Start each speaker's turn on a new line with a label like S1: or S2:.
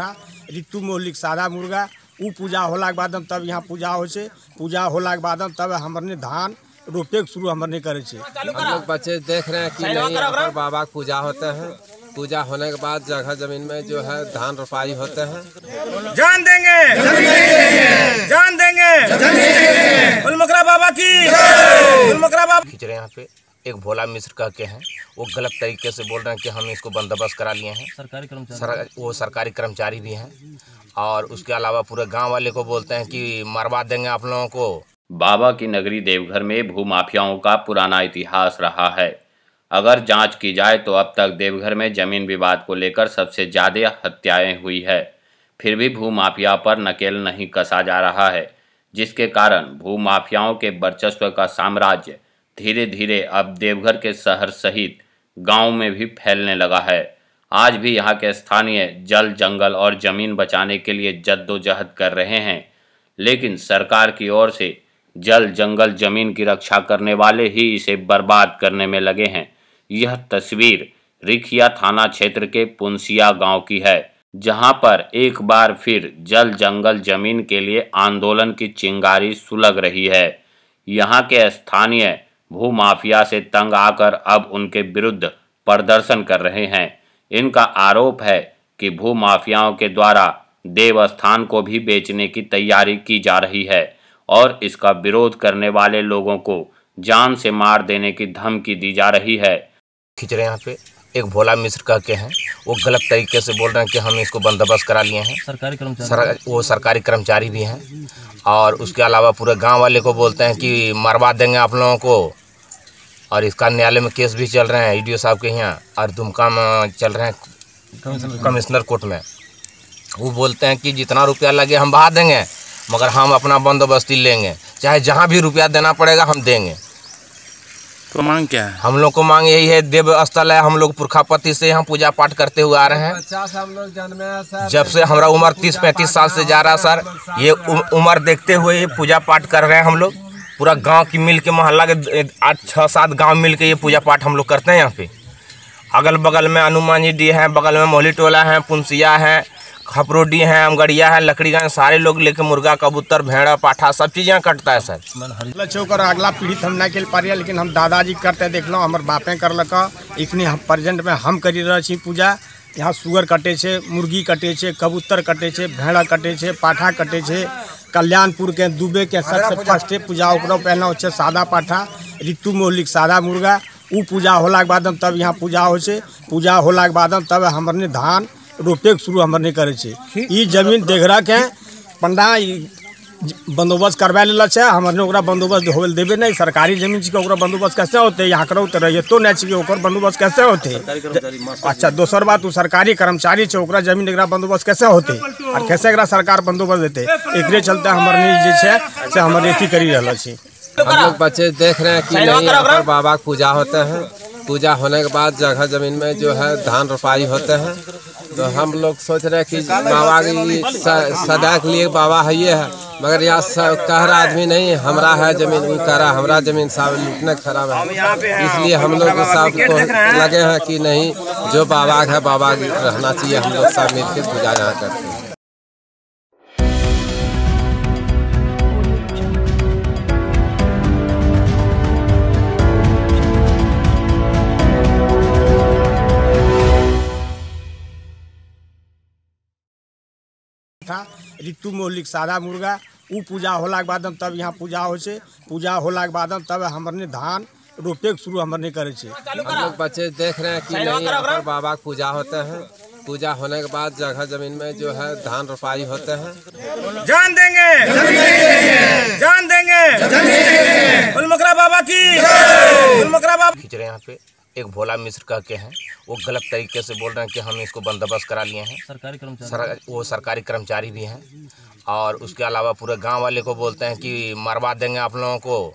S1: पाठा ऋतु मौलिक सादा मुर्गा उ पूजा होला के बाद हम तब यहाँ पूजा हो छे। पूजा होला के बाद हम तब हमने धान रोपे के शुरू हमने करे छे
S2: हम लोग बच्चे देख रहे हैं कि नहीं यहाँ पर बाबा की पूजा होते हैं। पूजा होने के बाद जगह ज़मीन में जो है धान रोपाई होते हैं।
S1: जान देंगे। जान देंगे। बाबा की। बाबा
S3: खींच रहे हैं यहाँ पे। एक भोला मिश्र कह के हैं। वो गलत तरीके से बोल रहे हैं कि हम इसको बंदोबस्त करा लिए हैं।
S4: सरकारी कर्मचारी।
S3: सर, वो सरकारी कर्मचारी भी हैं। और उसके अलावा पूरे गाँव वाले को बोलते हैं कि मरवा देंगे आप लोगों को।
S5: बाबा की नगरी देवघर में भूमाफियाओं का पुराना इतिहास रहा है। अगर जाँच की जाए तो अब तक देवघर में ज़मीन विवाद को लेकर सबसे ज़्यादा हत्याएँ हुई है। फिर भी भूमाफिया पर नकेल नहीं कसा जा रहा है जिसके कारण भूमाफियाओं के वर्चस्व का साम्राज्य धीरे धीरे अब देवघर के शहर सहित गाँव में भी फैलने लगा है। आज भी यहाँ के स्थानीय जल, जंगल और ज़मीन बचाने के लिए जद्दोजहद कर रहे हैं। लेकिन सरकार की ओर से जल, जंगल, ज़मीन की रक्षा करने वाले ही इसे बर्बाद करने में लगे हैं। यह तस्वीर रिखिया थाना क्षेत्र के पुंसिया गाँव की है, जहाँ पर एक बार फिर जल, जंगल, ज़मीन के लिए आंदोलन की चिंगारी सुलग रही है। यहाँ के स्थानीय भूमाफिया से तंग आकर अब उनके विरुद्ध प्रदर्शन कर रहे हैं। इनका आरोप है कि भूमाफियाओं के द्वारा देवस्थान को भी बेचने की तैयारी की जा रही है और इसका विरोध करने वाले लोगों को जान से मार देने की धमकी दी जा रही है।
S3: खींच रहे यहाँ पे। एक भोला मिश्र कह के हैं। वो गलत तरीके से बोल रहे हैं कि हम इसको बंदोबस्त करा लिए हैं।
S4: सरकारी कर्मचारी।
S3: सर, वो सरकारी कर्मचारी भी हैं। और उसके अलावा पूरे गाँव वाले को बोलते हैं कि मरवा देंगे आप लोगों को। और इसका न्यायालय में केस भी चल रहे हैं ईडीओ साहब के यहाँ और दुमका में चल रहे हैं कमिश्नर कोर्ट। में। वो बोलते हैं कि जितना रुपया लगे हम बहा देंगे मगर हम अपना बंदोबस्ती लेंगे। चाहे जहाँ भी रुपया देना पड़ेगा हम देंगे।
S6: तो मांग क्या है?
S3: हम लोग को मांग यही है देव स्थल है हम लोग पुरखापति से यहाँ पूजा पाठ करते हुए आ रहे हैं।
S2: हैं
S3: जब से हमारा उम्र तीस पैंतीस साल से जा रहा है सर ये उम्र देखते हुए पूजा पाठ कर रहे हैं हम लोग। पूरा गाँव की मिल के मोहल्ला के आठ छः सात गाँव मिल के ये पूजा पाठ हम लोग करते हैं यहाँ पे। अगल बगल में हनुमान जी डी हैं, बगल में मोहली टोला है, पुंसिया है, खपरोडी है अमगड़िया है, लकड़ीगंज, सारे लोग लेके मुर्गा, कबूतर, भेड़ा, पाठा, सब चीज़ यहाँ कटता है सर।
S1: चौकर अगला पीढ़ी हम नहीं खेल पारिए लेकिन हम दादाजी करते देख लो, हमारे बापे करलक इखनी हम प्रेजेंट में हम करी रहे पूजा। यहाँ सुगर कटे छे, मुर्गी कटे छे, कबूतर कटे छे, भेड़ा कटे छे, पाठा कटे छे। कल्याणपुर के दुबे के सबसे फर्स्टे पूजा ओकरो पहले हो सादा पाठा ऋतु मौलिक सादा मुर्गा। उ पूजा होला के बाद हम तब यहाँ पूजा हो पूजा होला के बाद हम तब हमने धान रोपे के शुरू हमने करे छे। ई ज़मीन देघरा के पंडा बंदोबस्त करवा लेला छै हमर ओकरा बंदोबस्त होल देबे नहीं सरकारी ज़मीन छै ओकरा बंदोबस्त कैसे होते? यहाँ करो तो रहितो नहीं छै ओकर बंदोबस्त कैसे होते? अच्छा दोसर बात वो सरकारी कर्मचारी छै ओकरा ज़मीन एकरा बंदोबस्त कैसे होते? और कैसे एकरा सरकार बंदोबस्त देते? एक चलते हमर नी जे छै से हमर अथी करी रहल छी।
S2: हम लोग बच्चे देख रहे हैं कि नहीं यहाँ पर बाबा की पूजा होते हैं। पूजा होने के बाद जगह ज़मीन में जो है धान रोपाई होते हैं। तो हम लोग सोच रहे हैं कि बाबा की सदा के लिए बाबा है ये है। मगर यहाँ सब कह रहा आदमी नहीं हमारा है ज़मीन वो कह रहा हमारा ज़मीन साहब लूटने खराब है। इसलिए हम लोग साहब को लगे हैं कि नहीं जो बाबा है बाबा रहना चाहिए हम लोग सब मिलकर गुजारा करते हैं।
S1: था। ऋतु मौलिक सादा मुर्गा उ पूजा होला के बाद हम तब यहाँ पूजा हो छे। पूजा होला के बाद हम तब हमने धान रोपे के शुरू हमने करे छे।
S2: हम लोग बच्चे देख रहे हैं कि नहीं यहाँ पर बाबा की पूजा होते हैं। पूजा होने के बाद जगह ज़मीन में जो है धान रोपाई होते हैं।
S1: जान देंगे। जान देंगे। बाबा की। बाबा
S3: खींच रहे हैं यहाँ पे। एक भोला मिश्र कह के हैं। वो गलत तरीके से बोल रहे हैं कि हम इसको बंदोबस्त करा लिए हैं।
S4: सरकारी कर्मचारी।
S3: सर, वो सरकारी कर्मचारी भी हैं। और उसके अलावा पूरे गाँव वाले को बोलते हैं कि मरवा देंगे आप लोगों को।